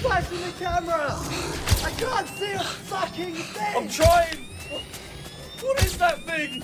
flashing the camera! I can't see a fucking thing! I'm trying. What is that thing?